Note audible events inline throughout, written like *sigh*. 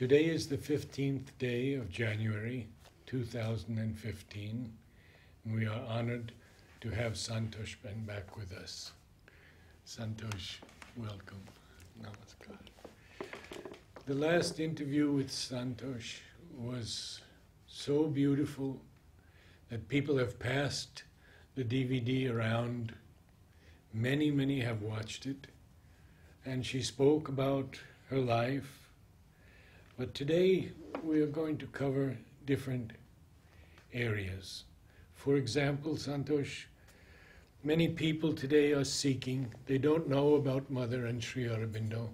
Today is the 15th day of January 2015. And we are honored to have Santosh Ben back with us. Santosh, welcome. Namaskar. The last interview with Santosh was so beautiful that people have passed the DVD around. Many, many have watched it. And she spoke about her life. But today we are going to cover different areas. For example, Santosh, many people today are seeking. They don't know about Mother and Sri Aurobindo,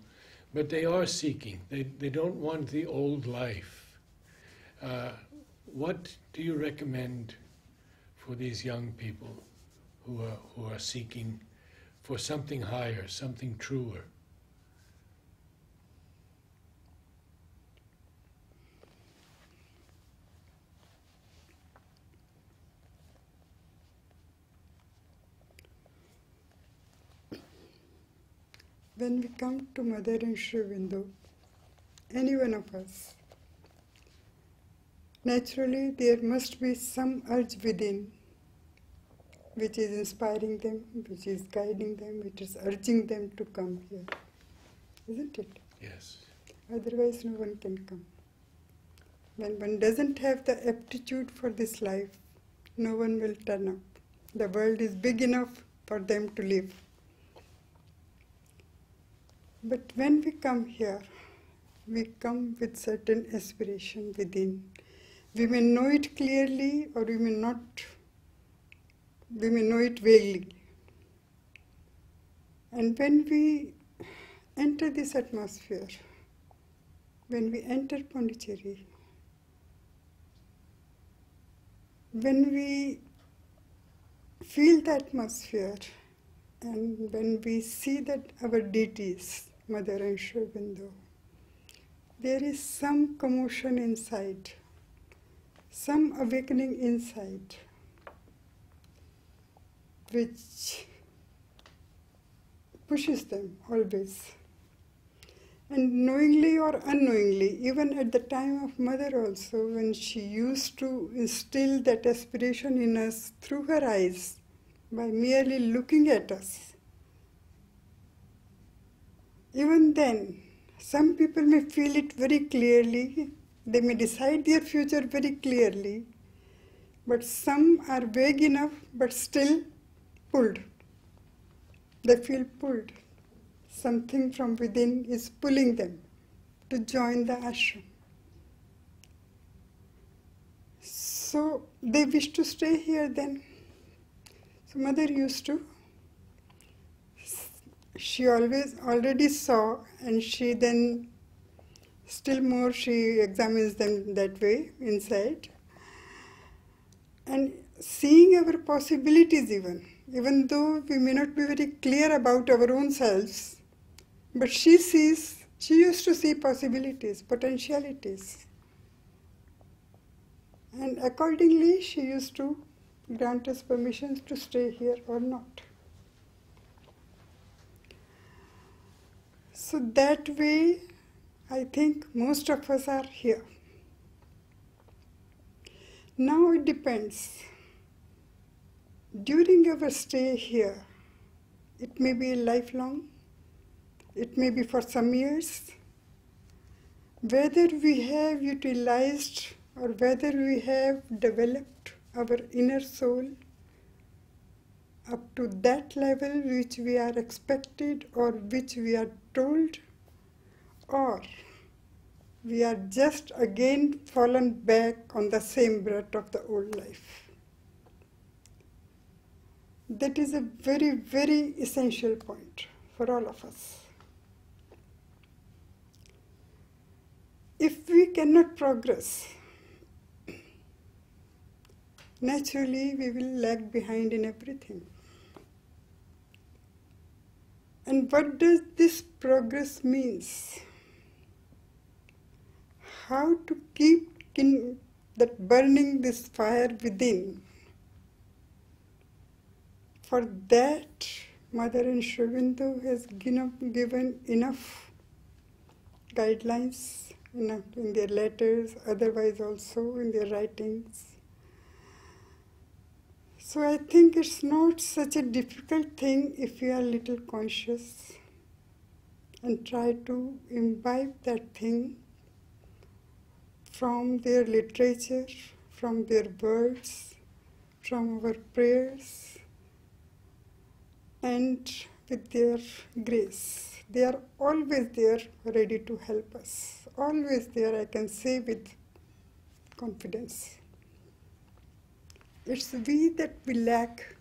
but they are seeking. They, they don't want the old life. Uh, what do you recommend for these young people who are, who are seeking for something higher, something truer? When we come to Mother and Sri Aurobindo, any one of us, naturally there must be some urge within which is inspiring them, which is guiding them, which is urging them to come here. Isn't it? Yes. Otherwise, no one can come. When one doesn't have the aptitude for this life, no one will turn up. The world is big enough for them to live. But when we come here, we come with certain aspiration within. We may know it clearly or we may not, we may know it vaguely. And when we enter this atmosphere, when we enter Pondicherry, when we feel the atmosphere and when we see that our deities, Mother and Aurobindo, there is some commotion inside, some awakening inside, which pushes them always. And knowingly or unknowingly, even at the time of Mother also, when she used to instill that aspiration in us through her eyes by merely looking at us, even then, some people may feel it very clearly, they may decide their future very clearly, but some are vague enough but still pulled. They feel pulled. Something from within is pulling them to join the ashram. So they wish to stay here then. So mother used to she always already saw and she then still more she examines them that way inside. And seeing our possibilities even even though we may not be very clear about our own selves but she sees she used to see possibilities potentialities. And accordingly she used to grant us permissions to stay here or not So that way, I think most of us are here. Now it depends. During our stay here, it may be lifelong, it may be for some years, whether we have utilized or whether we have developed our inner soul up to that level which we are expected or which we are told, or we are just again fallen back on the same rut of the old life. That is a very, very essential point for all of us. If we cannot progress, naturally we will lag behind in everything. And what does this progress means? How to keep in that burning this fire within. For that, Mother and Aurobindo has given enough guidelines, you in their letters, otherwise also in their writings. So I think it's not such a difficult thing if you are little conscious and try to imbibe that thing from their literature, from their words, from our prayers, and with their grace. They are always there ready to help us. Always there, I can say with confidence. It's we that we lack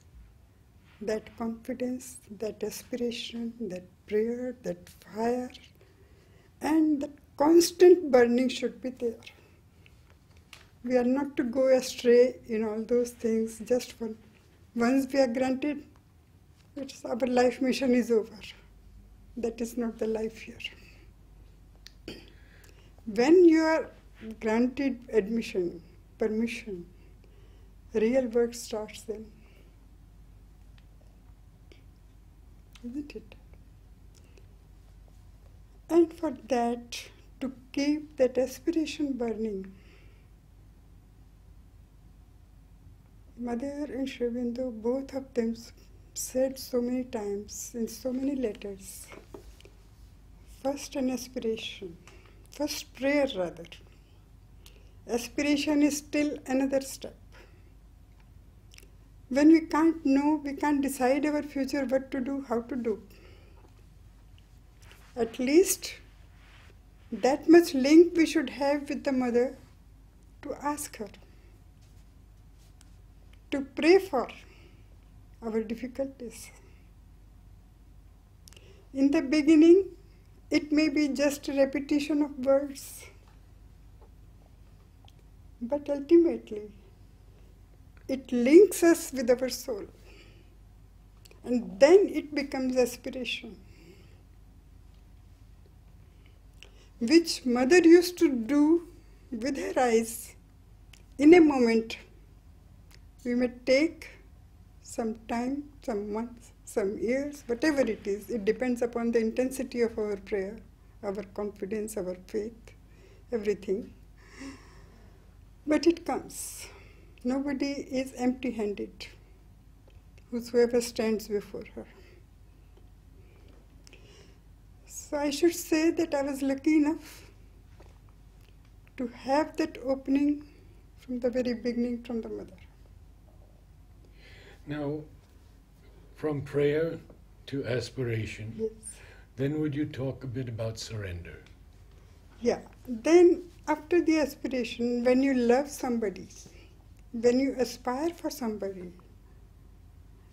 that confidence, that aspiration, that prayer, that fire, and that constant burning should be there. We are not to go astray in all those things just once we are granted, it's our life mission is over. That is not the life here. When you are granted admission, permission, real work starts then. Isn't it? And for that, to keep that aspiration burning, Mother and Sri Aurobindo, both of them said so many times in so many letters first an aspiration, first prayer rather. Aspiration is still another step. When we can't know, we can't decide our future, what to do, how to do. At least that much link we should have with the mother to ask her, to pray for our difficulties. In the beginning, it may be just a repetition of words, but ultimately, it links us with our soul. And then it becomes aspiration. Which mother used to do with her eyes in a moment. We may take some time, some months, some years, whatever it is. It depends upon the intensity of our prayer, our confidence, our faith, everything. But it comes. Nobody is empty handed, whosoever stands before her. So I should say that I was lucky enough to have that opening from the very beginning from the mother. Now, from prayer to aspiration, Yes. then would you talk a bit about surrender? Yeah. Then, after the aspiration, when you love somebody, when you aspire for somebody,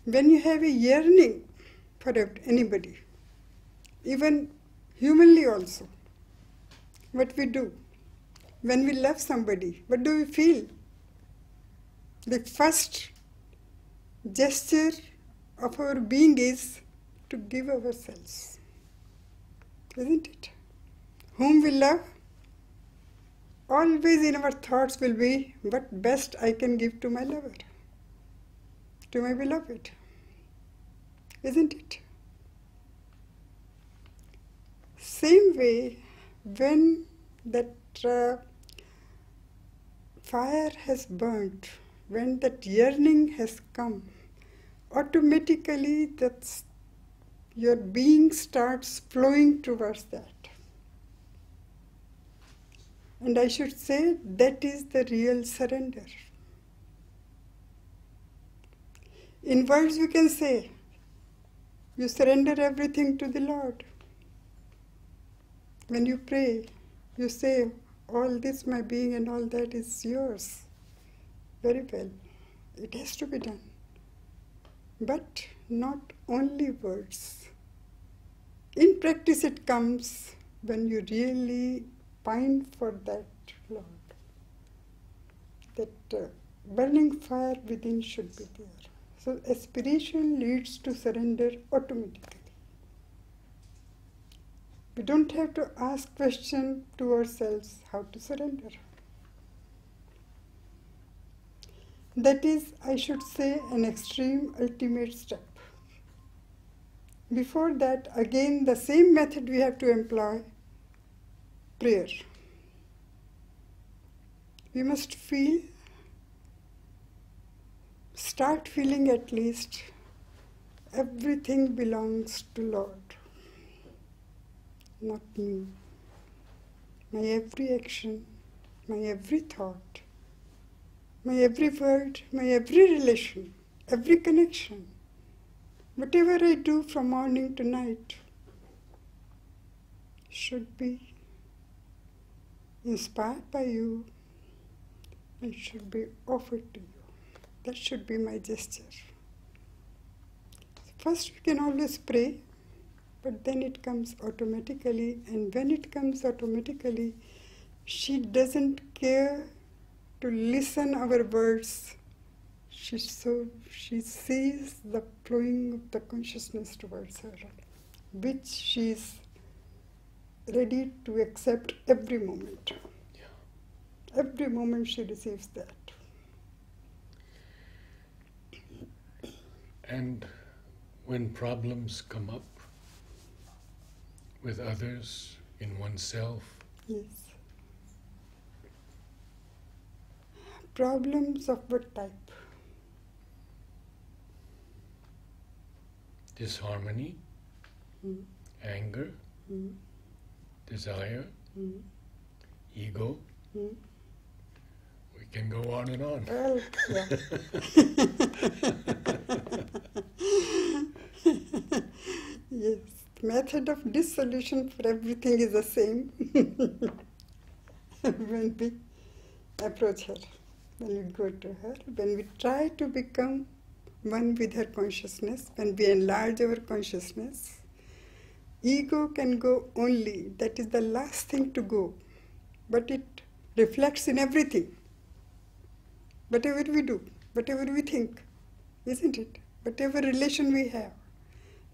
when you have a yearning for anybody, even humanly also, what we do, when we love somebody, what do we feel? The first gesture of our being is to give ourselves, isn't it? Whom we love, always in our thoughts will be what best I can give to my lover, to my beloved. Isn't it? Same way, when that uh, fire has burnt, when that yearning has come, automatically that's your being starts flowing towards that. And I should say that is the real surrender. In words, we can say, you surrender everything to the Lord. When you pray, you say, All this, my being, and all that is yours. Very well. It has to be done. But not only words. In practice, it comes when you really pine for that Lord. That uh, burning fire within should be there. So aspiration leads to surrender automatically. We don't have to ask question to ourselves how to surrender. That is, I should say, an extreme ultimate step. Before that, again, the same method we have to employ prayer. we must feel, start feeling at least, everything belongs to Lord, not me. My every action, my every thought, my every word, my every relation, every connection, whatever I do from morning to night should be inspired by you and should be offered to you. That should be my gesture. First, we can always pray, but then it comes automatically, and when it comes automatically, she doesn't care to listen our words. She so she sees the flowing of the consciousness towards her, which she is ready to accept every moment. Yeah. Every moment she receives that. And when problems come up with others, in oneself, Yes. Problems of what type? disharmony, Mm, anger, mm, desire, mm, ego, mm. we can go on and on. Well, yeah. *laughs* *laughs* yes, method of dissolution for everything is the same *laughs* when we approach her, when we go to her, when we try to become one with her consciousness, when we enlarge our consciousness. Ego can go only, that is the last thing to go, but it reflects in everything whatever we do, whatever we think, isn't it? Whatever relation we have,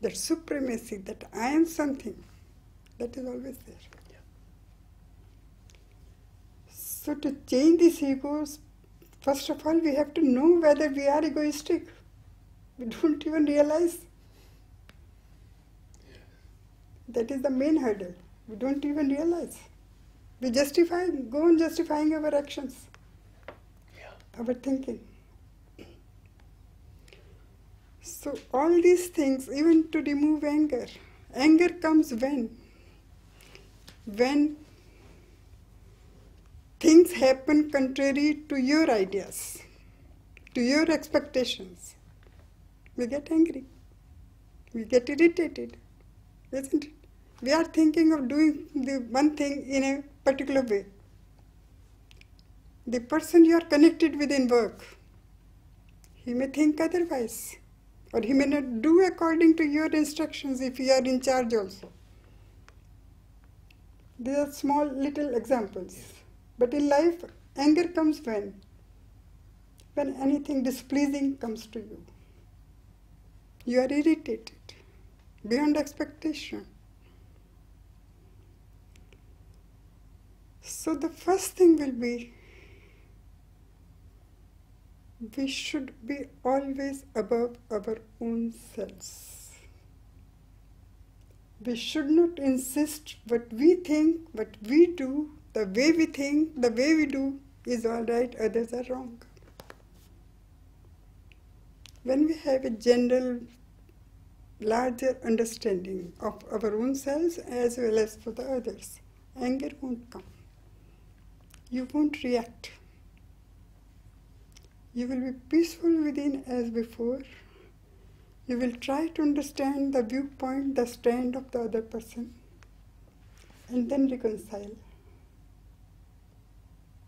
that supremacy, that I am something, that is always there. So, to change these egos, first of all, we have to know whether we are egoistic. We don't even realize. That is the main hurdle. We don't even realize. We justify, go on justifying our actions Yeah. our thinking. So, all these things, even to remove anger, anger comes when? When things happen contrary to your ideas, to your expectations. We get angry, we get irritated, isn't it? We are thinking of doing the one thing in a particular way the person you are connected with in work, he may think otherwise, or he may not do according to your instructions if you are in charge also. These are small little examples. But in life, anger comes when? When anything displeasing comes to you. You are irritated beyond expectation. So the first thing will be we should be always above our own selves. We should not insist what we think, what we do, the way we think, the way we do is all right, others are wrong. When we have a general, larger understanding of our own selves as well as for the others, anger won't come. You won't react. You will be peaceful within as before. You will try to understand the viewpoint, the stand of the other person, and then reconcile.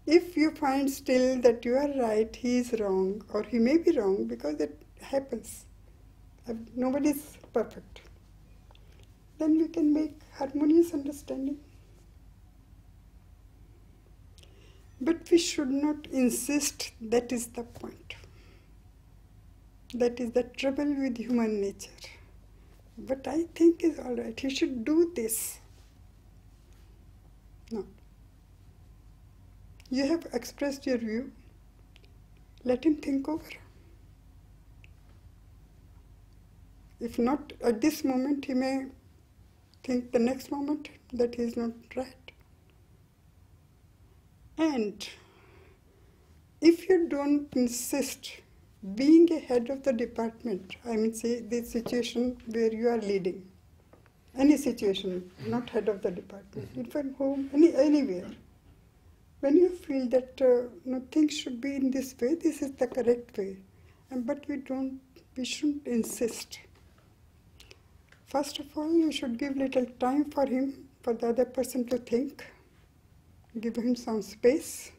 If you find still that you are right, he is wrong, or he may be wrong because it happens, uh, nobody is perfect, then we can make harmonious understanding. But we should not insist that is the point. That is the trouble with human nature. But I think is all right. He should do this. No. You have expressed your view. Let him think over. If not at this moment, he may think the next moment that he is not right. And if you don't insist being a head of the department, I mean, say the situation where you are leading, any situation, not head of the department, in fact, home, any, anywhere, when you feel that uh, no, things should be in this way, this is the correct way, and, but we don't, we shouldn't insist. First of all, you should give little time for him, for the other person to think, give him some space,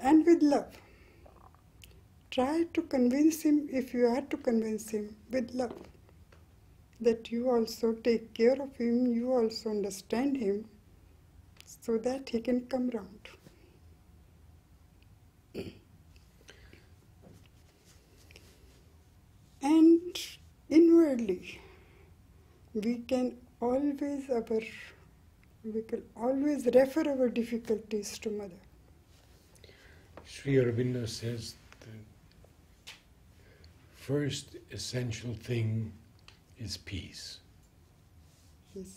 and with love. Try to convince him, if you are to convince him, with love, that you also take care of him, you also understand him, so that he can come round. and inwardly, we can always our we can always refer our difficulties to mother. Sri Aurobindo says the first essential thing is peace. Yes.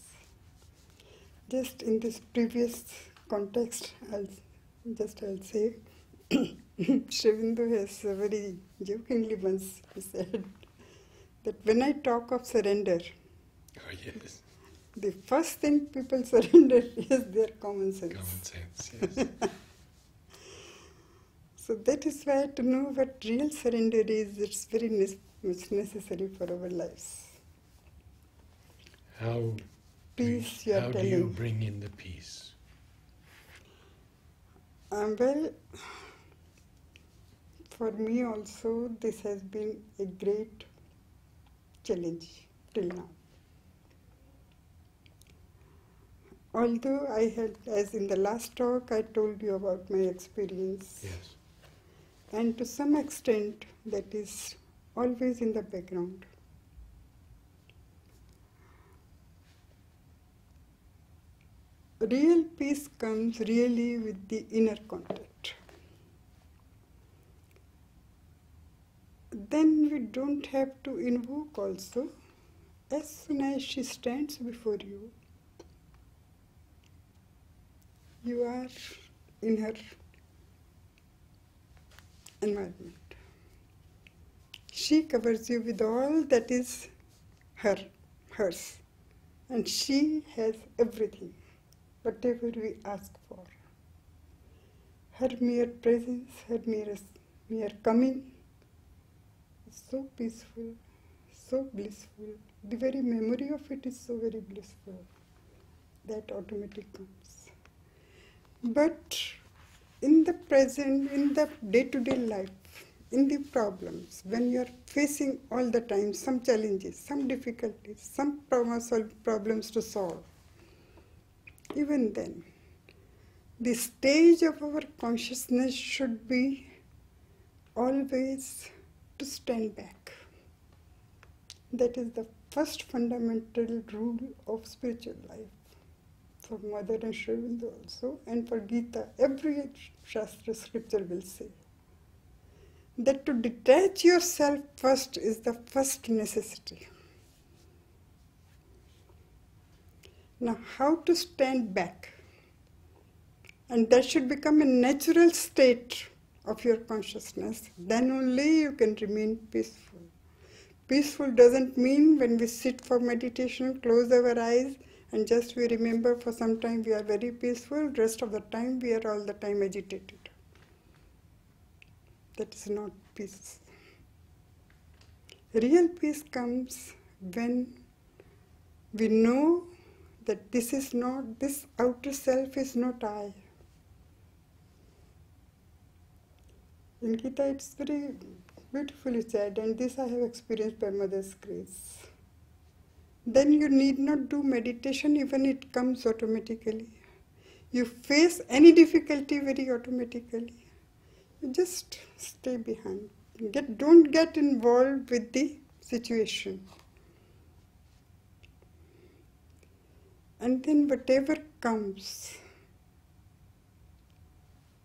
Just in this previous context, I'll just I'll say, *coughs* Aurobindo has very jokingly once said that when I talk of surrender, Oh, yes. The first thing people *laughs* surrender is their common sense. Common sense, yes. *laughs* So that is why to know what real surrender is, it's very ne- much necessary for our lives. How, Peace, you, you are how do you bring in the peace? Um, well, for me also, this has been a great challenge till now. Although I had, as in the last talk, I told you about my experience, Yes. and to some extent, that is always in the background. Real peace comes really with the inner contact. Then we don't have to invoke also. As soon as she stands before you, you are in her environment. She covers you with all that is her, hers, and she has everything, whatever we ask for. Her mere presence, her mere, mere coming is so peaceful, so blissful. The very memory of it is so very blissful. That automatic comes. But in the present, in the day to day life, in the problems, when you are facing all the time some challenges, some difficulties, some problems to solve, even then, the stage of our consciousness should be always to stand back. That is the first fundamental rule of spiritual life for Mother and Aurobindo also, and for Gita, every Shastra scripture will say that to detach yourself first is the first necessity. Now, how to stand back? And that should become a natural state of your consciousness. Then only you can remain peaceful. Peaceful doesn't mean when we sit for meditation, close our eyes, and just we remember for some time we are very peaceful, rest of the time we are all the time agitated. That is not peace. Real peace comes when we know that this is not, this outer self is not I. In Gita, it's very beautifully said, and this I have experienced by Mother's grace. Then you need not do meditation, even it comes automatically. You face any difficulty very automatically. You just stay behind. Get, don't get involved with the situation. And then whatever comes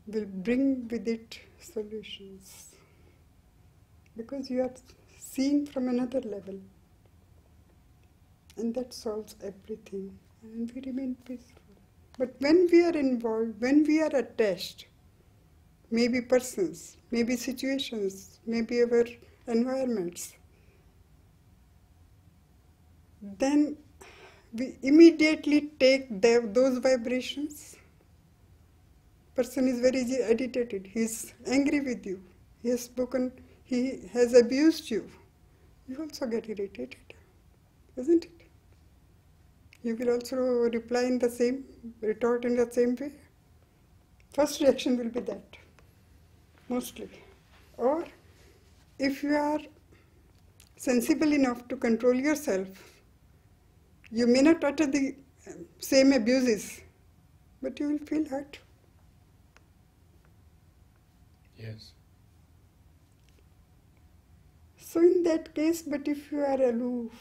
will bring with it solutions. Because you are seeing from another level. And that solves everything. And we remain peaceful. But when we are involved, when we are attached, maybe persons, maybe situations, maybe our environments, then we immediately take those vibrations. Person is very agitated, he is angry with you, he has spoken, he has abused you. You also get irritated, isn't it? You will also reply in the same, retort in the same way. First reaction will be that, mostly. Or if you are sensible enough to control yourself, you may not utter the same abuses, but you will feel hurt. Yes. So, in that case, but if you are aloof,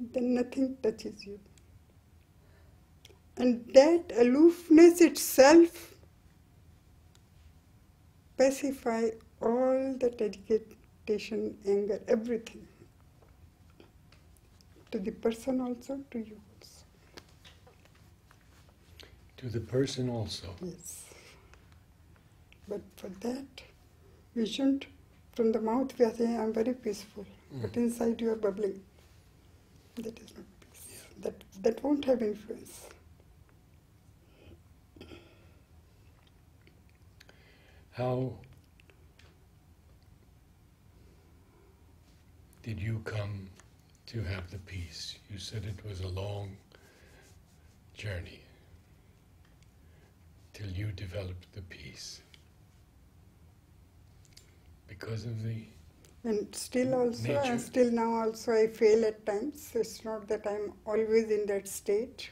then nothing touches you. And that aloofness itself pacify all that agitation, anger, everything to the person also, to you also. To the person also. Yes. But for that, we shouldn't, from the mouth we are saying, I'm very peaceful, mm. but inside you are bubbling. That is not peace. Yeah. That, that won't have influence. How did you come to have the peace? You said it was a long journey till you developed the peace. Because of the and still also and still now also I fail at times. It's not that I'm always in that state.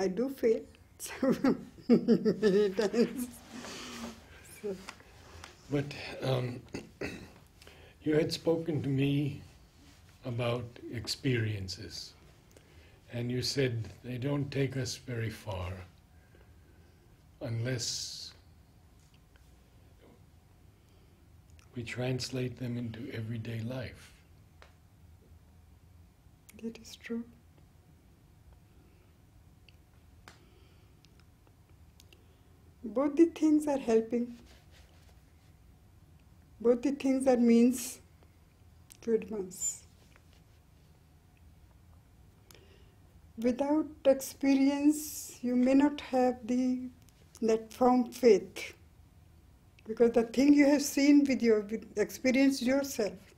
I do fail *laughs* many times. So. But um, *clears throat* you had spoken to me about experiences. And you said they don't take us very far unless we translate them into everyday life. It is true. Both the things are helping. Both the things are means to advance. without experience, you may not have the that firm faith. Because the thing you have seen with your with experience yourself,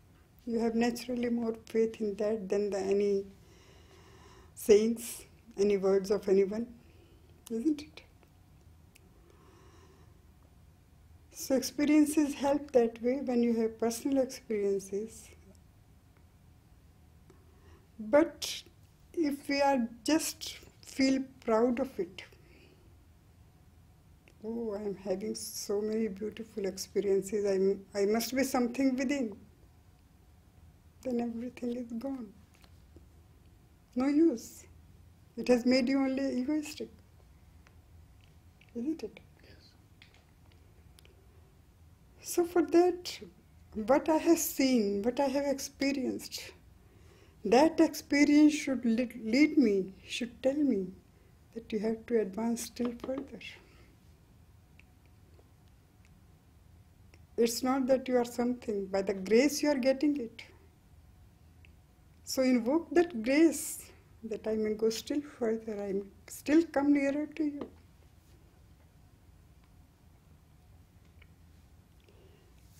you have naturally more faith in that than the, any sayings, any words of anyone, isn't it? So experiences help that way when you have personal experiences. But if we are just feel proud of it oh i'm having so many beautiful experiences. I'm i must be something within. Then everything is gone. No use. It has made you only egoistic. Isn't it? Yes. So for that what i have seen what i have experienced that experience should lead me, should tell me that you have to advance still further. It's not that you are something, by the grace you are getting it. So invoke that grace that I may go still further, I may still come nearer to you.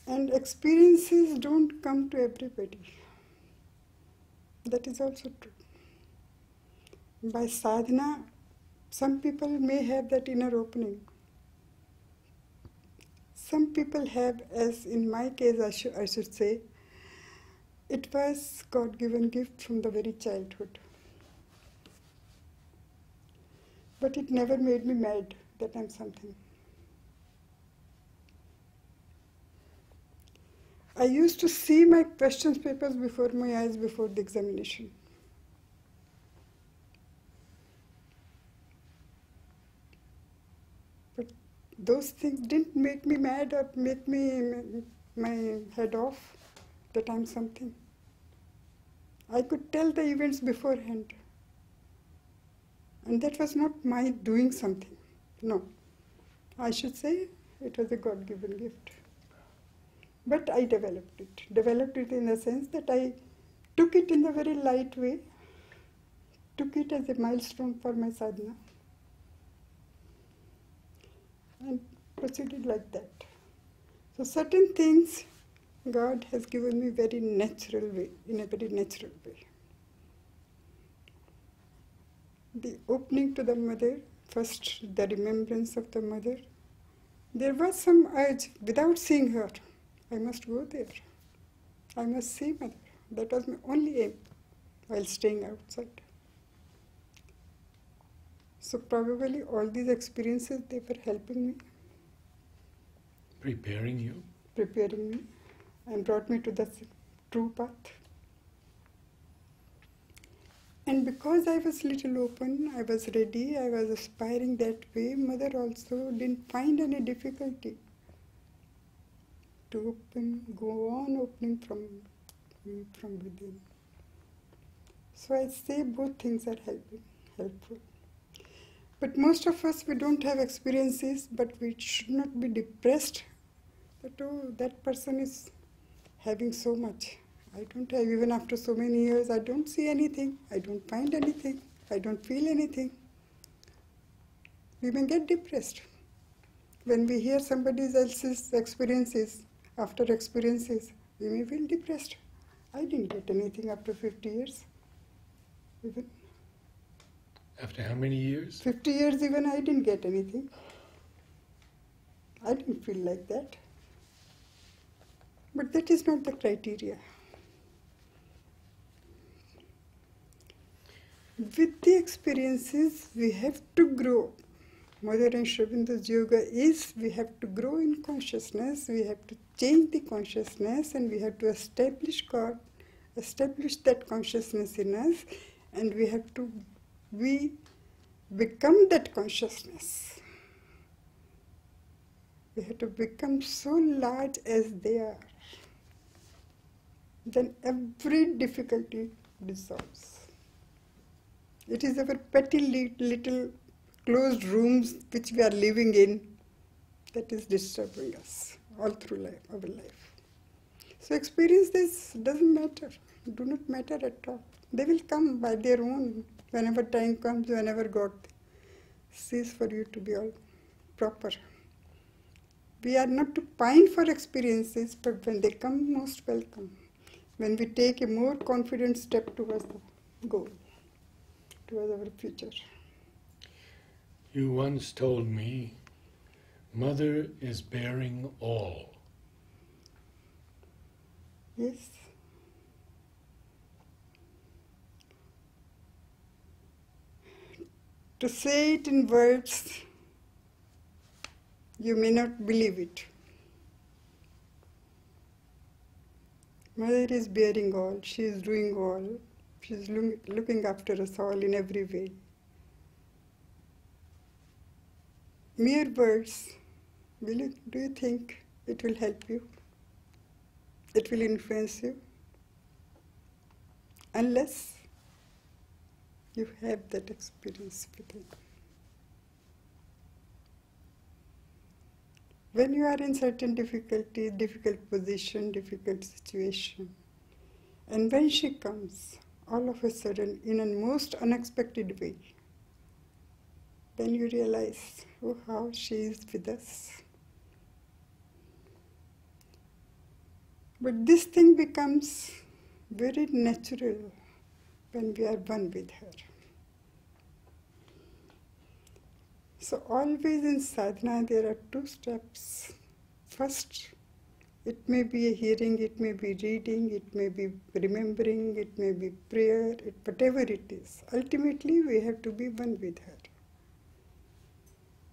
And experiences don't come to everybody. That is also true. By sadhana, some people may have that inner opening. Some people have, as in my case, I, sh- I should say, it was God given gift from the very childhood. But it never made me mad that I'm something. I used to see my questions papers before my eyes before the examination. Those things didn't make me mad or make me my head off that I'm something. I could tell the events beforehand. And that was not my doing something. No. I should say it was a God given gift. But I developed it. Developed it in the sense that I took it in a very light way, took it as a milestone for my sadhana, and proceeded like that. So, certain things God has given me very natural way, in a very natural way. The opening to the mother, first the remembrance of the mother. There was some urge, without seeing her, I must go there. I must see mother. That was my only aim while staying outside. So probably all these experiences they were helping me, Preparing you? preparing me, and brought me to the true path. And because I was little open, I was ready, I was aspiring that way, mother also didn't find any difficulty to open, go on opening from from within. So I say both things are helping, helpful. But most of us we don't have experiences, but we should not be depressed that oh that person is having so much. I don't have even after so many years I don't see anything, I don't find anything, I don't feel anything. We may get depressed. When we hear somebody else's experiences, after experiences, we may feel depressed. I didn't get anything after 50 years. Even After how many years? 50 years, even I didn't get anything. I didn't feel like that. But that is not the criteria. With the experiences, we have to grow. Mother and yoga is we have to grow in consciousness, we have to change the consciousness, and we have to establish God, establish that consciousness in us, and we have to we become that consciousness. We have to become so large as they are. Then every difficulty dissolves. It is our petty little closed rooms which we are living in that is disturbing us all through life, our life. So experience this doesn't matter, do not matter at all. They will come by their own whenever time comes, whenever God sees for you to be all proper. We are not to pine for experiences, but when they come, most welcome. When we take a more confident step towards the goal, towards our future. You once told me, Mother is bearing all. Yes. To say it in words, you may not believe it. Mother is bearing all, she is doing all, she is loo- looking after us all in every way. Mere words, will you, do you think it will help you? It will influence you? Unless you have that experience within. When you are in certain difficulty, difficult position, difficult situation, and when she comes, all of a sudden, in a most unexpected way, then you realize, oh, how she is with us. But this thing becomes very natural when we are one with her. So, always in sadhana, there are two steps. First, it may be a hearing, it may be reading, it may be remembering, it may be prayer, it, whatever it is. Ultimately, we have to be one with her.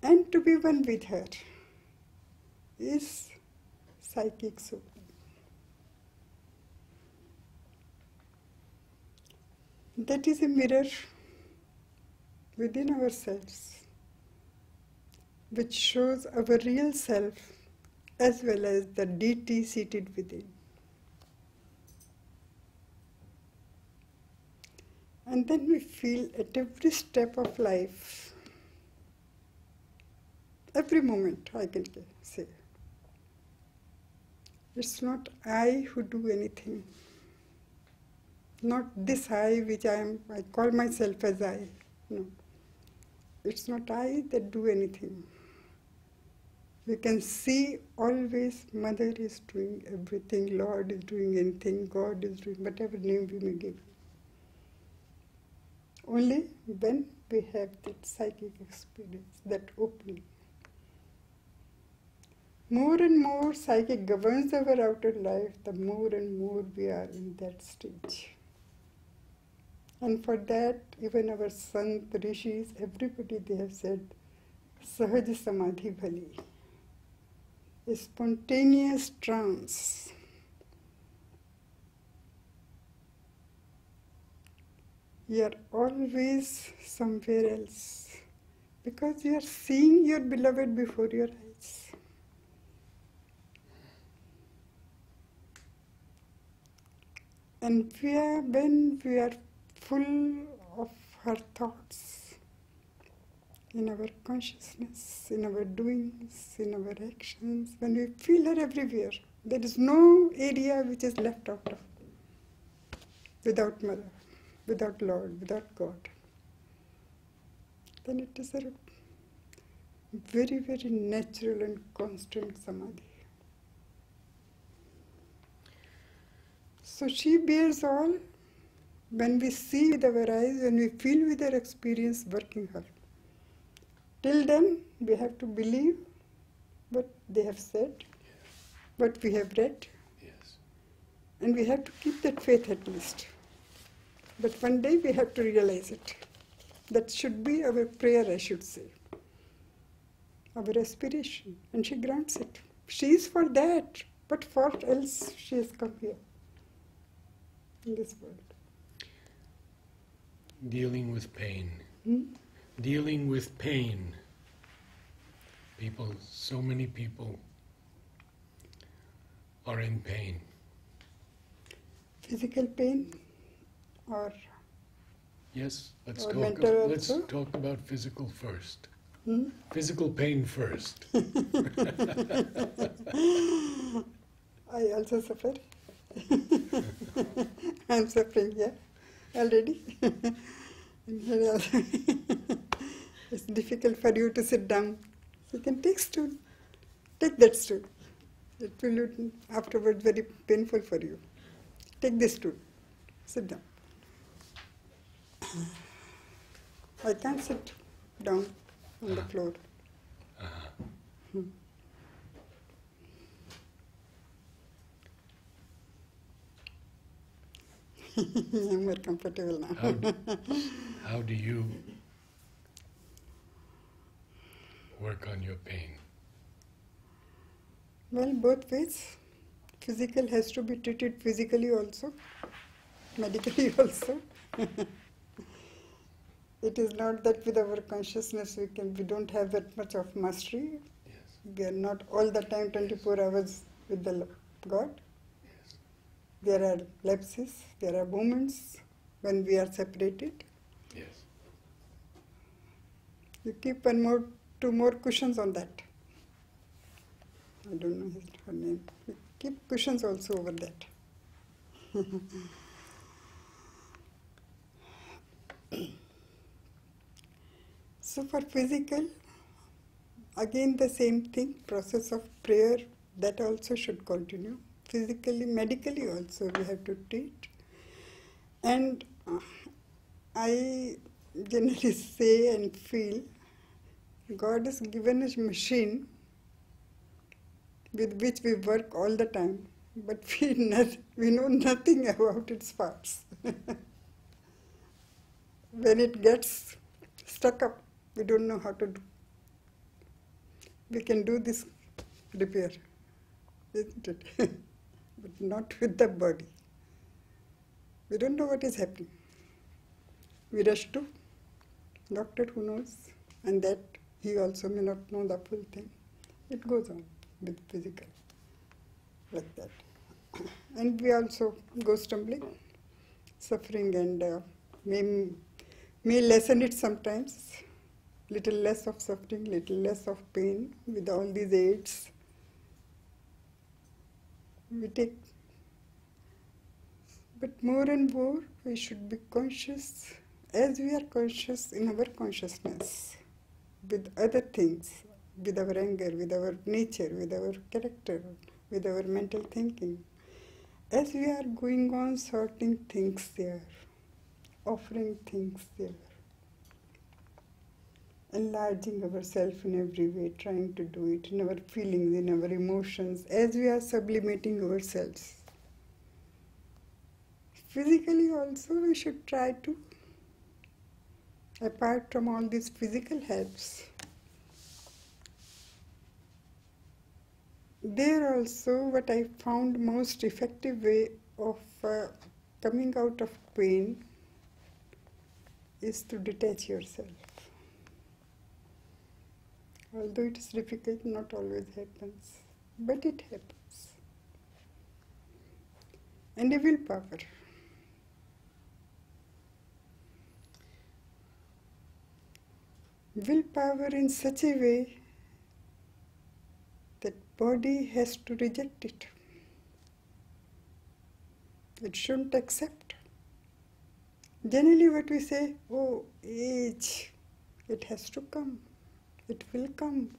And to be one with her is psychic soul. That is a mirror within ourselves which shows our real self as well as the deity seated within. And then we feel at every step of life Every moment I can say. It's not I who do anything. Not this I which I am I call myself as I. No. It's not I that do anything. We can see always Mother is doing everything, Lord is doing anything, God is doing whatever name we may give. Only when we have that psychic experience, that opening. More and more psychic governs our outer life, the more and more we are in that stage. And for that, even our Sant, rishis, everybody they have said, Sahaj Samadhi Bhali, spontaneous trance. You are always somewhere else because you are seeing your beloved before your eyes. And we are, when we are full of her thoughts in our consciousness, in our doings, in our actions, when we feel her everywhere, there is no area which is left out of without Mother, without Lord, without God. Then it is a very, very natural and constant samadhi. So she bears all when we see with our eyes, when we feel with our experience working her. Till then, we have to believe what they have said, what we have read, Yes. and we have to keep that faith at least. But one day we have to realize it. That should be our prayer, I should say. Our aspiration. And she grants it. She is for that. But for else she has come here in this world. Dealing with pain. Hmm? Dealing with pain. People, so many people are in pain. Physical pain or Yes, let's Or talk. let's also? talk about physical first. hmm? Physical pain first. *laughs* I also suffer. *laughs* I'm suffering here already. *laughs* and here also it's difficult for you to sit down. You can take stool. Take that stool. It will be afterwards very painful for you. Take this stool. Sit down. *clears throat* I can't sit down on the floor. Uh-huh. *laughs* I'm more comfortable now. How, *laughs* how do you work on your pain? Well, both ways. Physical has to be treated physically also, *laughs* medically also. *laughs* it is not that with our consciousness we can we don't have that much of mastery. Yes. We are not all the time 24 hours with the God. Yes. There are lapses, there are moments when we are separated. Yes. You keep one more, two more cushions on that. I don't know her name. You keep cushions also over that. *laughs* so for physical, again the same thing, process of prayer, that also should continue. Physically, medically also we have to treat. And uh, I generally *laughs* say and feel God has given us machine with which we work all the time, but *laughs* we, not, we know nothing about its parts. *laughs* when it gets stuck up, we don't know how to do. We can do this repair, isn't it? *laughs* but not with the body. We don't know what is happening. We rush to doctor who knows, and that he also may not know the full thing. It goes on with physical, like that. *coughs* And we also go stumbling, suffering, and uh, may, may lessen it sometimes, little less of suffering, little less of pain with all these aids. We take, but more and more we should be conscious as we are conscious in our consciousness with other things, with our anger, with our nature, with our character, with our mental thinking. As we are going on sorting things there, offering things there, enlarging ourselves in every way, trying to do it in our feelings, in our emotions, as we are sublimating ourselves. Physically, also, we should try to, apart from all these physical helps, there also, what I found most effective way of uh, coming out of pain is to detach yourself Although it is difficult, not always happens, but it happens. And a willpower. Willpower in such a way that body has to reject it. It shouldn't accept. Generally, what we say, oh, age, it has to come. It will come.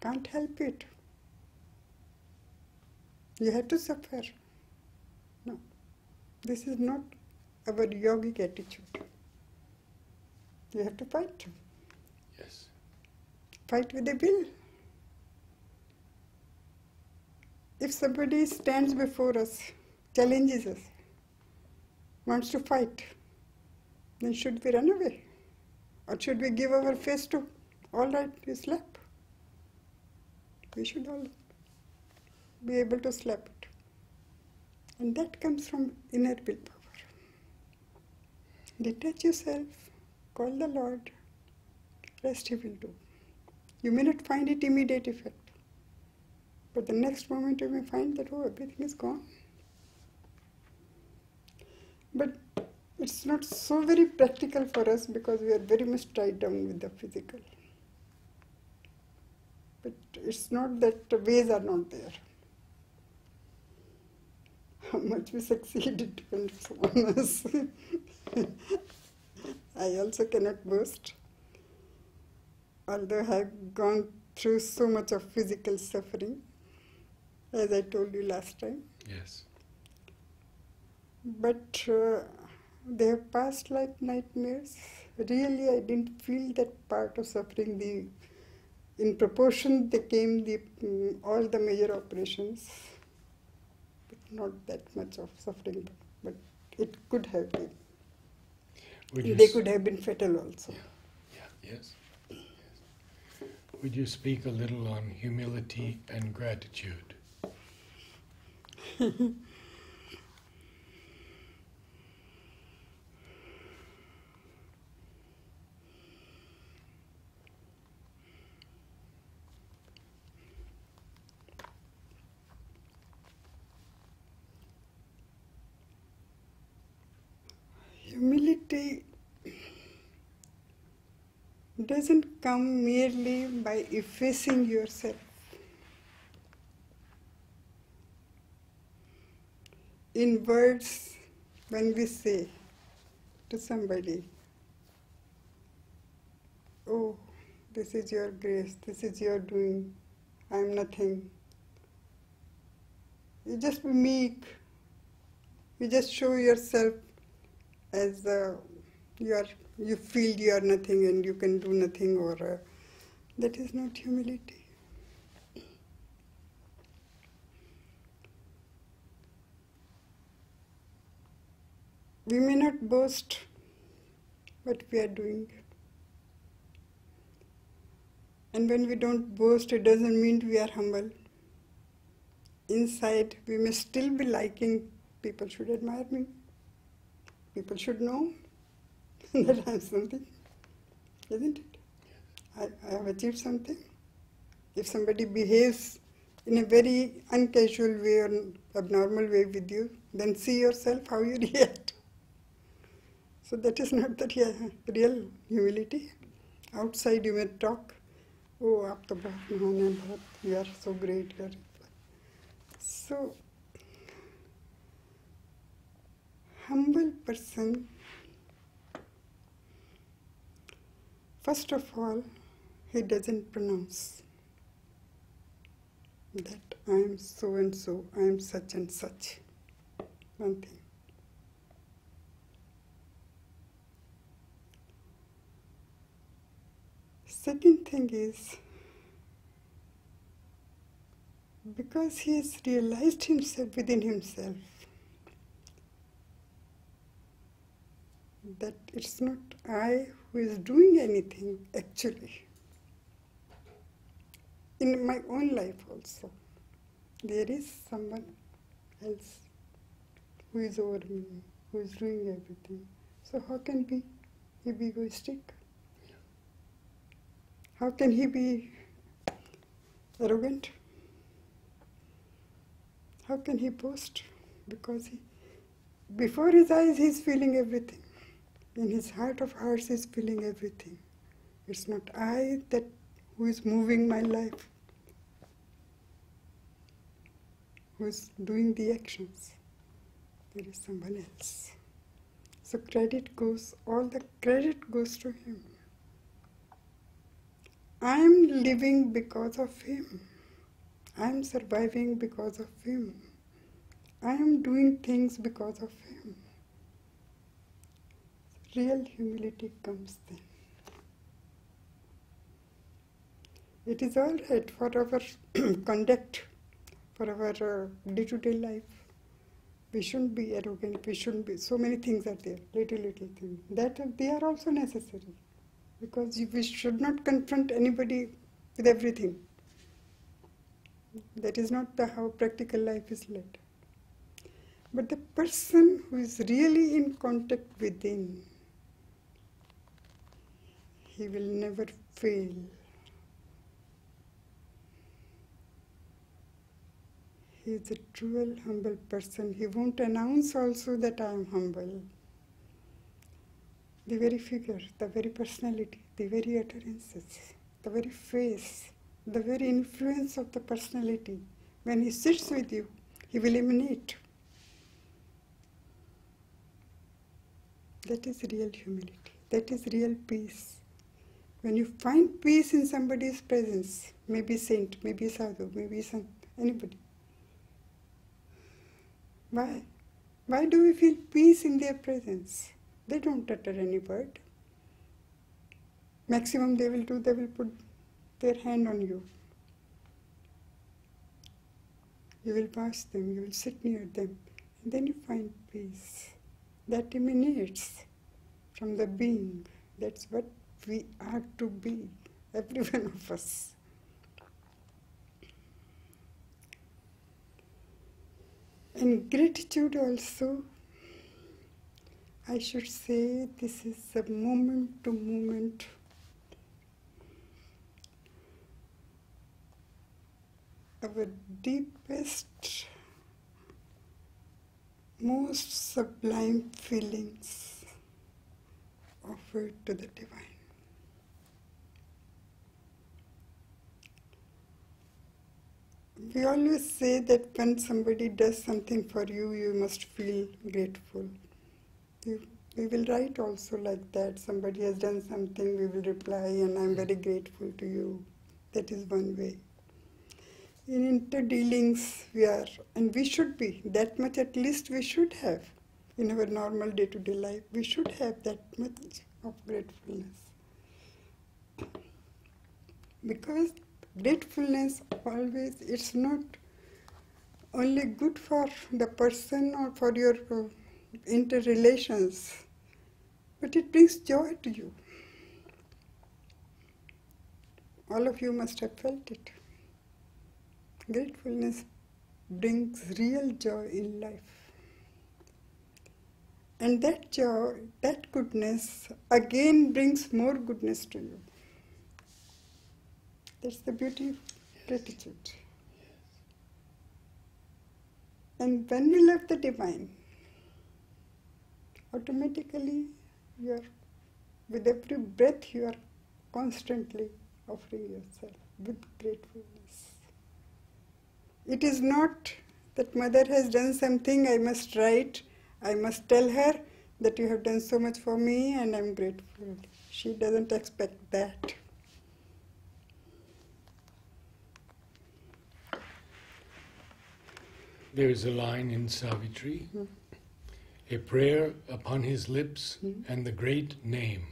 Can't help it. You have to suffer. No. This is not our yogic attitude. You have to fight. Yes. Fight with a will. If somebody stands before us, challenges us, wants to fight, then should we run away? Or should we give our face to, all right, you slap? We should all be able to slap it. And that comes from inner willpower. Detach yourself, call the Lord, rest He will do. You may not find it immediate effect, but the next moment you may find that, oh, everything is gone. But it's not so very practical for us because we are very much tied down with the physical. But it's not that the ways are not there. How much we succeed it depends *laughs* on us. I also cannot boast. Although I have gone through so much of physical suffering, as I told you last time. Yes. But uh, they have passed like nightmares. Really, I didn't feel that part of suffering. The in proportion they came the um, all the major operations, but not that much of suffering. But it could have been. You They could have been fatal also. Yeah, yes. yes. Would you speak a little on humility and gratitude? *laughs* Doesn't come merely by effacing yourself. In words, when we say to somebody, Oh, this is your grace, this is your doing, I am nothing. You just be meek, you just show yourself as uh, you are you feel you are nothing and you can do nothing or uh, that is not humility. We may not boast what we are doing and when we don't boast it doesn't mean we are humble. Inside we may still be liking people should admire me people should know *laughs* that I'm something, isn't it? I, I have achieved something. If somebody behaves in a very uncasual way or abnormal way with you, then see yourself how you *laughs* react. So that is not the real, real humility. Outside you may talk, oh, you are so great. So humble person. First of all he doesn't pronounce that I am so and so I am such and such. One thing. Second thing is because he has realized himself within himself that it's not I who is doing anything actually. In my own life also, there is someone else who is over me, who is doing everything. So how can be he be egoistic? How can he be arrogant? How can he boast? Because he, before his eyes, he's feeling everything. In his heart of hearts, he's feeling everything. It's not I that who is moving my life, who is doing the actions. There is someone else. So credit goes, all the credit goes to him. I am living because of Him. I am surviving because of Him. I am doing things because of Him. Real humility comes then. It is all right for our *clears throat* conduct, for our day to day life. We shouldn't be arrogant, we shouldn't be, so many things are there, little, little things. That uh, they are also necessary because we should not confront anybody with everything. That is not the how practical life is led. But the person who is really in contact within, he will never fail. He is a true humble person. He won't announce also that I am humble the very figure, the very personality, the very utterances, the very face, the very influence of the personality. When he sits with you, he will emanate. That is real humility. That is real peace. When you find peace in somebody's presence, maybe saint, maybe sadhu, maybe some, anybody. Why? Why do we feel peace in their presence? They don't utter any word. Maximum they will do, they will put their hand on you. You will pass them, you will sit near them, and then you find peace. That emanates from the being. That's what we are to be, every one of us. And gratitude also I should say this is a moment to moment our deepest, most sublime feelings offered to the divine. We always say that when somebody does something for you, you must feel grateful we will write also like that. Somebody has done something, we will reply, and I'm very grateful to you. That is one way. In interdealings, we are, and we should be, that much at least we should have in our normal day to day life. We should have that much of gratefulness. Because gratefulness always, it's not only good for the person or for your uh, interrelations, but it brings joy to you. All of you must have felt it. Gratefulness brings real joy in life. And that joy, that goodness, again brings more goodness to you. That's the beauty of gratitude. And when we love the divine, automatically you are, with every breath you are constantly offering yourself with gratefulness. It is not that mother has done something, I must write, I must tell her that you have done so much for me and I'm grateful. She doesn't expect that. There is a line in Savitri a prayer upon his lips Hmm. and the great name.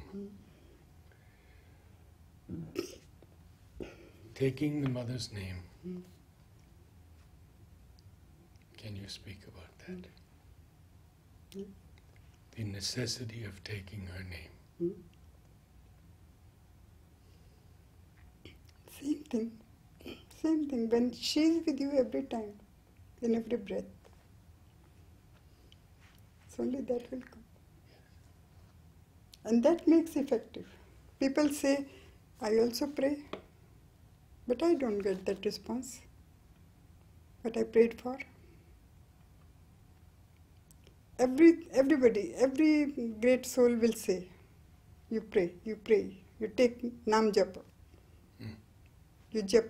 Taking the mother's name. Hmm. Can you speak about that? Hmm. The necessity of taking her name. Hmm? Same thing. Same thing. When she's with you every time, in every breath, it's only that will come. And that makes effective. People say, I also pray, but I don't get that response. What I prayed for. Every everybody, every great soul will say, you pray, you pray, you take Nam Japa, Mm. you jap.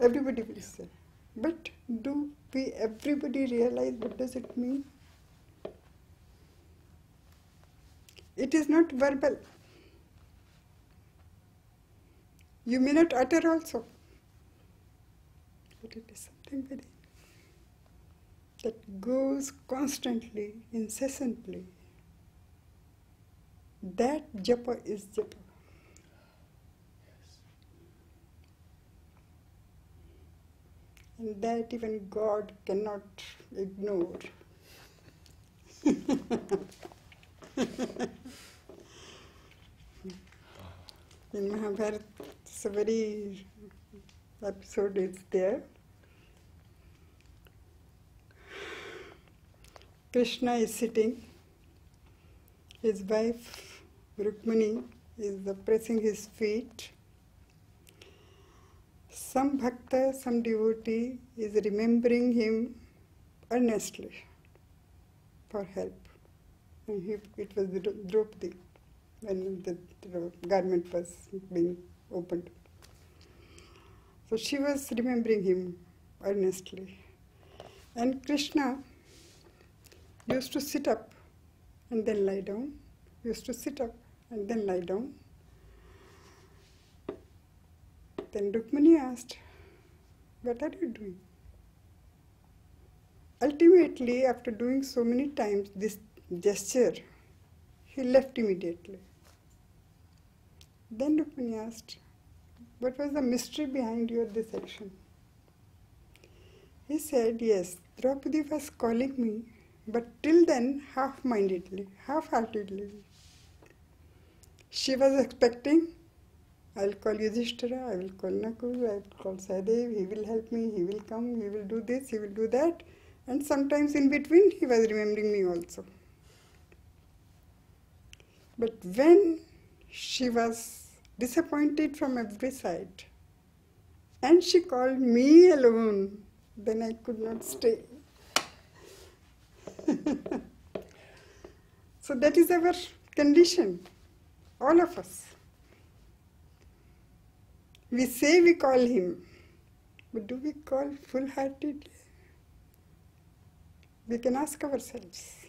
Everybody will say. But do we everybody realize what does it mean? It is not verbal. You may not utter also. But it is something within that goes constantly, incessantly. That japa is japa. And that even God cannot ignore. *laughs* In Mahabharata, it's a very episode is there. Krishna is sitting. His wife Rukmini is pressing his feet. Some bhakta, some devotee is remembering him earnestly for help. And he, it was Draupadi when the, the garment was being opened. So she was remembering him earnestly. And Krishna used to sit up and then lie down, used to sit up and then lie down. Then Rukmini asked, What are you doing? Ultimately, after doing so many times this gesture, he left immediately. Then Rukmini asked, What was the mystery behind your action? He said, Yes, Draupadi was calling me, but till then half mindedly, half heartedly. She was expecting, I'll call Yudhishthira, I will call Nakul, I will call Sahadev, he will help me, he will come, he will do this, he will do that. And sometimes in between, he was remembering me also. But when she was disappointed from every side, and she called me alone, then I could not stay. *laughs* so that is our condition, all of us. We say we call him, but do we call full heartedly? We can ask ourselves.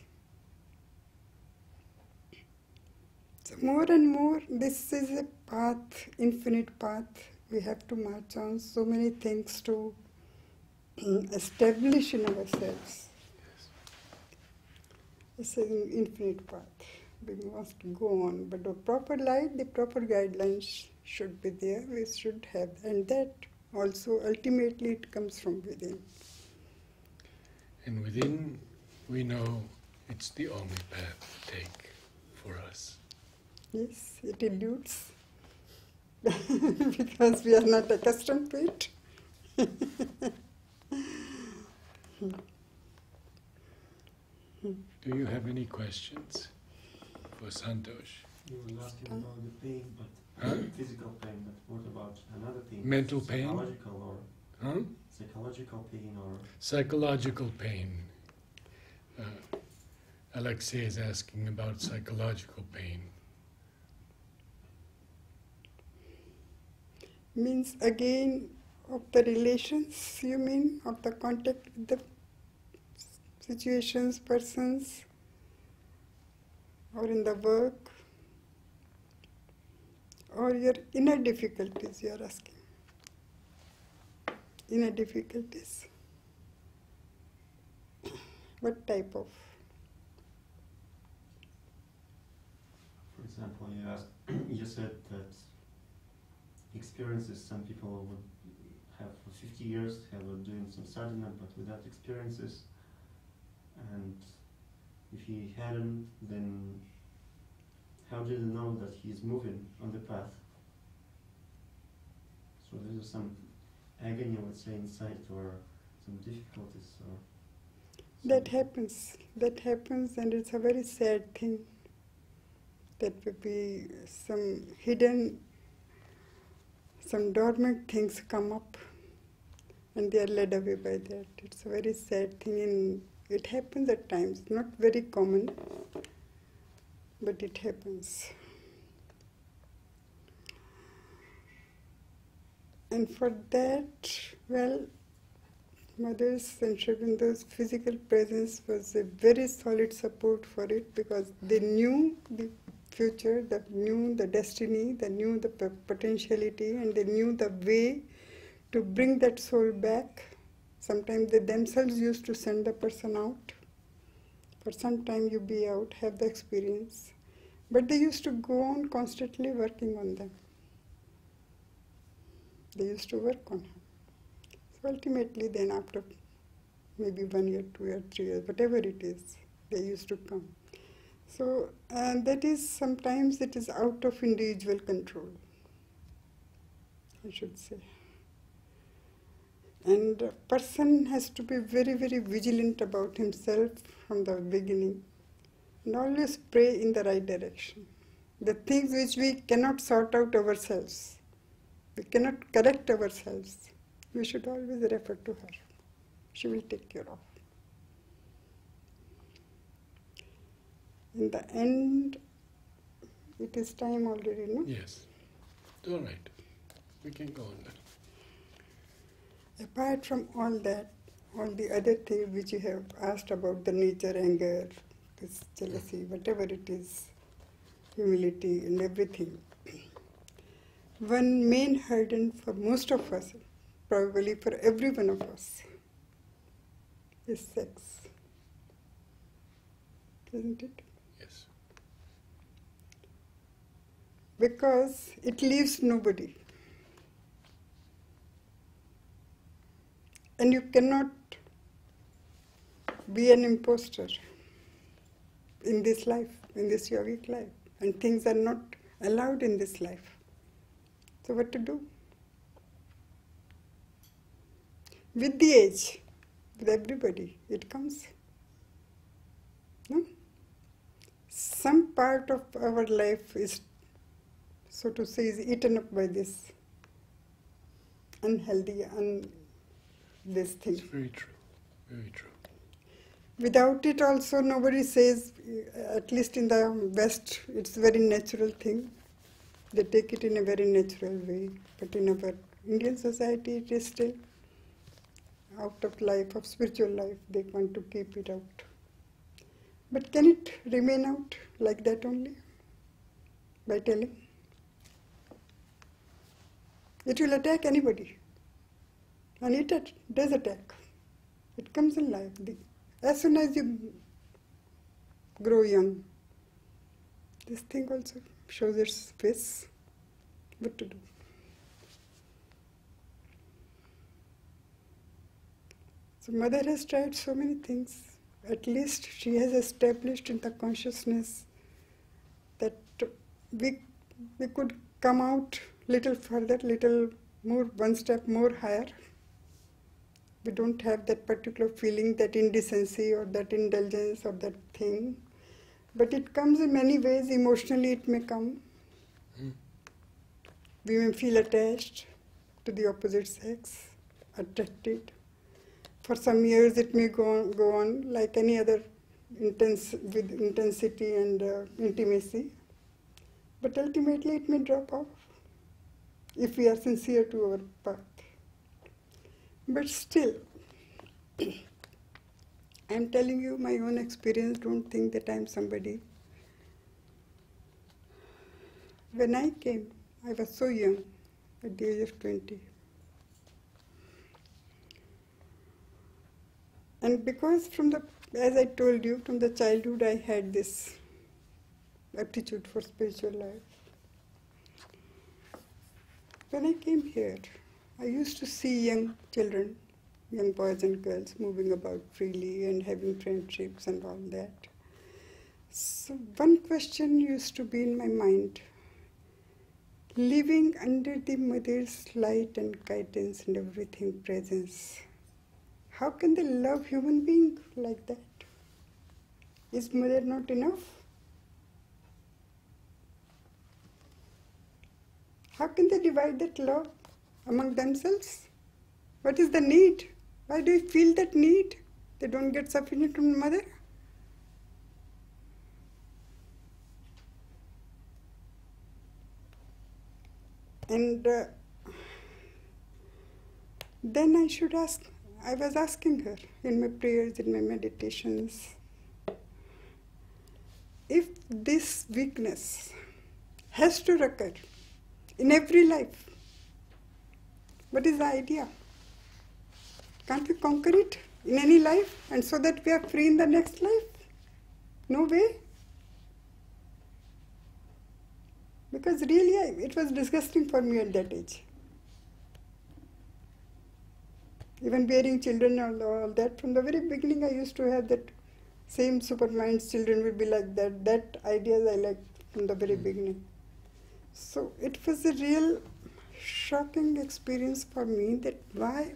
So more and more, this is a path, infinite path. We have to march on so many things to establish in ourselves. It's an infinite path. We must go on, but the proper light, the proper guidelines should be there. We should have, and that also ultimately it comes from within. And within, we know it's the only path to take for us. Yes, it eludes *laughs* because we are not accustomed to it. *laughs* Do you have any questions for Santosh? You were asking about the pain, but Huh? physical pain. But what about another thing? Mental pain? Psychological or Huh? psychological pain or Psychological pain. Uh, Alexei is asking about psychological pain. means again of the relations, you mean, of the contact with the situations, persons, or in the work, or your inner difficulties, you are asking. Inner difficulties. *clears throat* What type of? For example, you asked, *clears throat* you said that experiences some people would have for 50 years, have been doing some sadhana, but without experiences. And if he hadn't, then how did he know that he's moving on the path? So there's some agony, I would say, inside, or some difficulties, or That happens. That happens, and it's a very sad thing. That will be some hidden, some dormant things come up, and they are led away by that. It's a very sad thing, and it happens at times. Not very common, but it happens. And for that, well, Mother's and Sri Aurobindo physical presence was a very solid support for it because they mm-hmm. knew the future, they knew the destiny, they knew the p- potentiality, and they knew the way to bring that soul back. Sometimes they themselves used to send the person out. For some time, you be out, have the experience. But they used to go on constantly working on them. They used to work on him. So ultimately, then after maybe one year, two years, three years, whatever it is, they used to come. So and that is sometimes it is out of individual control. I should say. And a person has to be very, very vigilant about himself from the beginning and always pray in the right direction. The things which we cannot sort out ourselves, we cannot correct ourselves, we should always refer to her. She will take care of. In the end, it is time already, no? Yes. All right. We can go on then. Apart from all that, all the other things which you have asked about the nature, anger, this jealousy, whatever it is, humility and everything. One main hurdle for most of us, probably for every one of us, is sex. Isn't it? Yes. Because it leaves nobody. And you cannot be an imposter in this life, in this yogic life. And things are not allowed in this life. So, what to do? With the age, with everybody, it comes. No? Some part of our life is, so to say, is eaten up by this unhealthy, un, this thing. It's very true. Very true. Without it, also, nobody says, uh, at least in the West, it's a very natural thing. They take it in a very natural way. But in our Indian society, it is still out of life, of spiritual life. They want to keep it out. But can it remain out like that only? By telling? It will attack anybody. And it does attack. It comes in life. The- As soon as you grow young, this thing also shows its face. What to do? So mother has tried so many things. At least she has established in the consciousness that we we could come out little further, little more, one step more higher. We don't have that particular feeling, that indecency or that indulgence or that thing. But it comes in many ways. Emotionally, it may come. Hmm. We may feel attached to the opposite sex, attracted. For some years, it may go on, go on like any other intense with intensity and uh, intimacy. But ultimately, it may drop off. if we are sincere to our path. But still, *clears throat* I'm telling you my own experience, don't think that I'm somebody. When I came, I was so young, at the age of 20. And because from the, as I told you, from the childhood I had this aptitude for spiritual life. When I came here, I used to see young children, young boys and girls moving about freely and having friendships and all that. So, one question used to be in my mind living under the mother's light and guidance and everything presence. How can they love human being like that? Is mother not enough? How can they divide that love among themselves? What is the need? Why do you feel that need? They don't get sufficient from mother? And uh, then I should ask, I was asking her in my prayers, in my meditations, if this weakness has to recur in every life, what is the idea? Can't we conquer it in any life and so that we are free in the next life? No way. Because really, it was disgusting for me at that age. Even bearing children and all that, from the very beginning, I used to have that same superminds, children will be like that. That ideas I liked from the very hmm. beginning. So it was a real shocking experience for me that why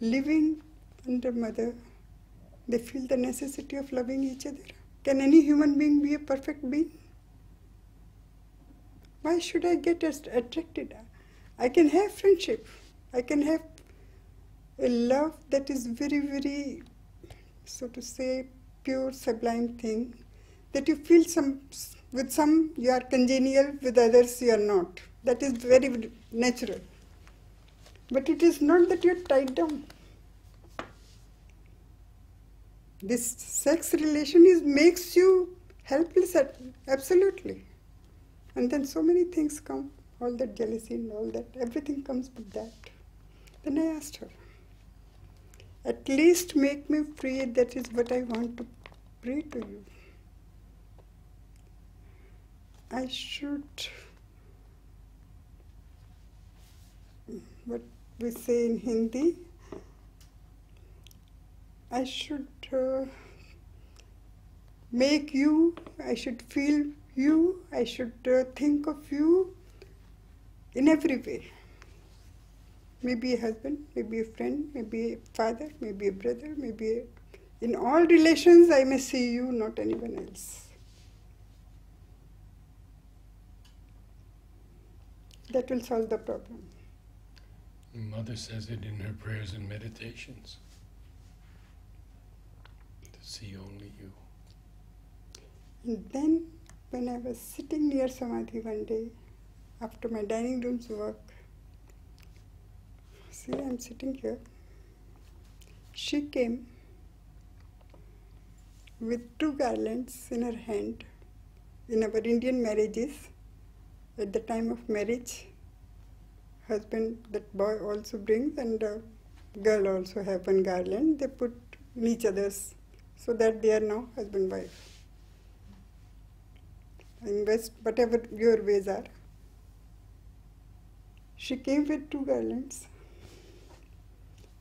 living under mother, they feel the necessity of loving each other. Can any human being be a perfect being? Why should I get attracted? I can have friendship. I can have a love that is very, very, so to say, pure, sublime thing. That you feel some with some you are congenial, with others you are not. That is very natural. But it is not that you are tied down. This sex relation is makes you helpless, absolutely. And then so many things come, all that jealousy and all that, everything comes with that. Then I asked her, at least make me free, that is what I want to pray to you. I should, what we say in Hindi, I should uh, make you, I should feel you, I should uh, think of you in every way. Maybe a husband, maybe a friend, maybe a father, maybe a brother, maybe a, in all relations I may see you, not anyone else. That will solve the problem. Mother says it in her prayers and meditations. To see only you. And then when I was sitting near Samadhi one day, after my dining room's work, see, I'm sitting here. She came with two garlands in her hand. In our Indian marriages, at the time of marriage, husband, that boy also brings, and the girl also have one garland. They put in each other's, so that they are now husband wife invest whatever your ways are. She came with two garlands.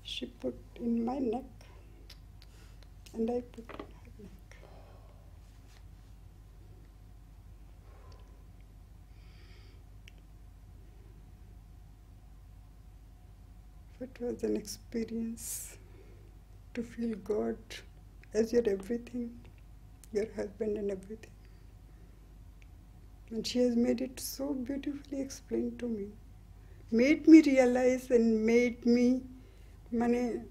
She put in my neck and I put in her neck. It was an experience to feel God as your everything, your husband and everything. And she has made it so beautifully explained to me. Made me realize and made me, money,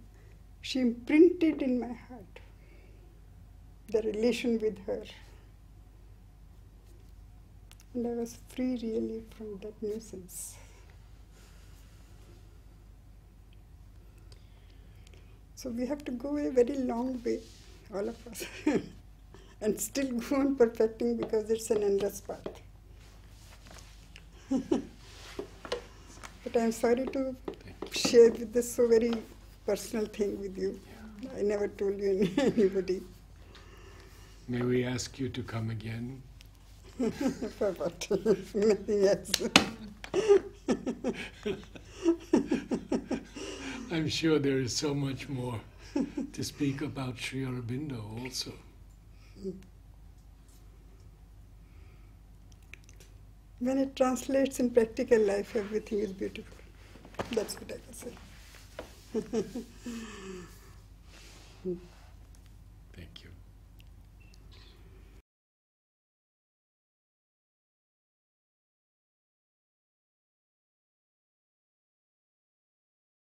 she imprinted in my heart the relation with her. And I was free really from that nuisance. So we have to go a very long way, all of us, *laughs* and still go on perfecting because it's an endless path. *laughs* but I'm sorry to share with this so very personal thing with you. I never told you any, *laughs* anybody. May we ask you to come again? For what? Nothing else. I'm sure there is so much more to speak about Sri Aurobindo also. When it translates in practical life, everything is beautiful. That's what I can say. *laughs*